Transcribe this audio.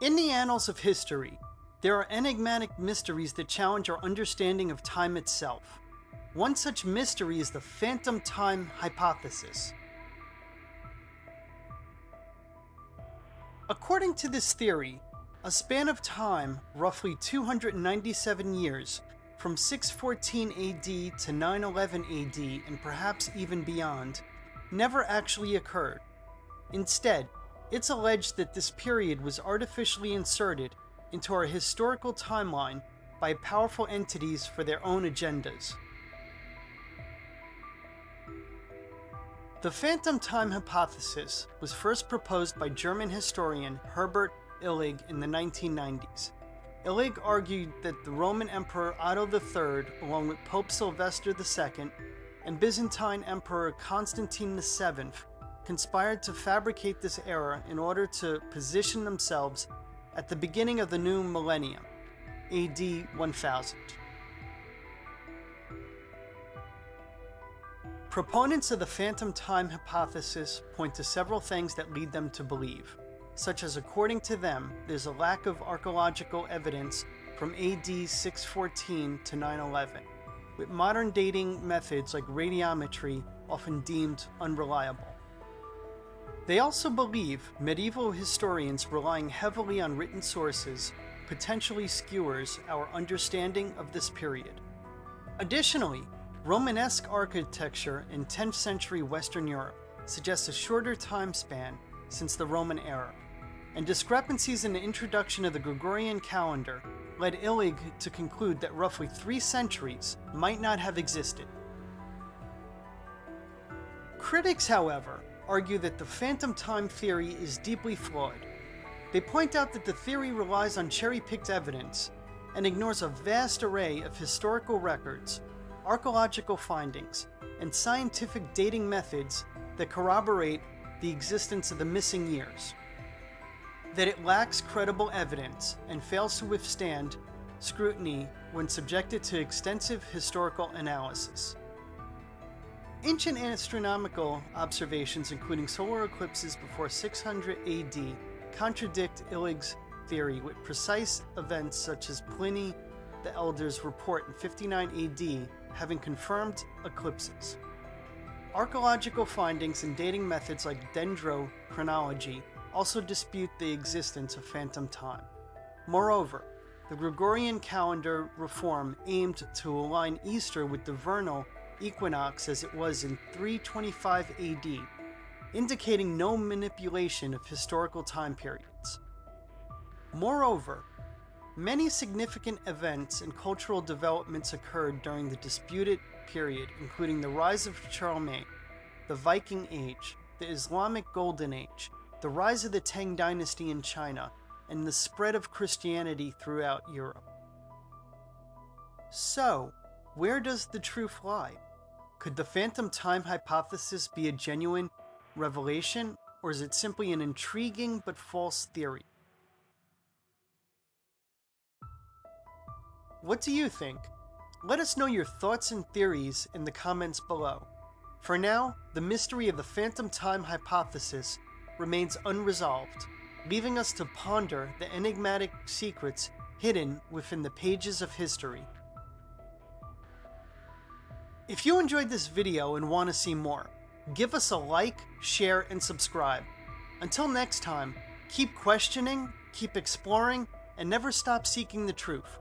In the annals of history, there are enigmatic mysteries that challenge our understanding of time itself. One such mystery is the phantom time hypothesis. According to this theory, a span of time, roughly 297 years, from 614 AD to 911 AD and perhaps even beyond, never actually occurred. Instead, it's alleged that this period was artificially inserted into our historical timeline by powerful entities for their own agendas. The phantom time hypothesis was first proposed by German historian Herbert Illig in the 1990s. Illig argued that the Roman Emperor Otto III, along with Pope Sylvester II and Byzantine Emperor Constantine VII, conspired to fabricate this error in order to position themselves at the beginning of the new millennium, AD 1000. Proponents of the phantom time hypothesis point to several things that lead them to believe, such as according to them, there's a lack of archaeological evidence from AD 614 to 911, with modern dating methods like radiometry often deemed unreliable. They also believe medieval historians relying heavily on written sources potentially skewers our understanding of this period. Additionally, Romanesque architecture in 10th century Western Europe suggests a shorter time span since the Roman era, and discrepancies in the introduction of the Gregorian calendar led Illig to conclude that roughly three centuries might not have existed. Critics, however, argue that the phantom time theory is deeply flawed. They point out that the theory relies on cherry picked evidence and ignores a vast array of historical records, archaeological findings, and scientific dating methods that corroborate the existence of the missing years. That it lacks credible evidence and fails to withstand scrutiny when subjected to extensive historical analysis. Ancient astronomical observations, including solar eclipses before 600 AD, contradict Illig's theory with precise events such as Pliny the Elder's report in 59 AD having confirmed eclipses. Archaeological findings and dating methods like dendrochronology also dispute the existence of phantom time. Moreover, the Gregorian calendar reform aimed to align Easter with the vernal equinox as it was in 325 AD, indicating no manipulation of historical time periods. Moreover, many significant events and cultural developments occurred during the disputed period, including the rise of Charlemagne, the Viking Age, the Islamic Golden Age, the rise of the Tang Dynasty in China, and the spread of Christianity throughout Europe. So, where does the truth lie? Could the phantom time hypothesis be a genuine revelation, or is it simply an intriguing but false theory? What do you think? Let us know your thoughts and theories in the comments below. For now, the mystery of the phantom time hypothesis remains unresolved, leaving us to ponder the enigmatic secrets hidden within the pages of history. If you enjoyed this video and want to see more, give us a like, share, and subscribe. Until next time, keep questioning, keep exploring, and never stop seeking the truth.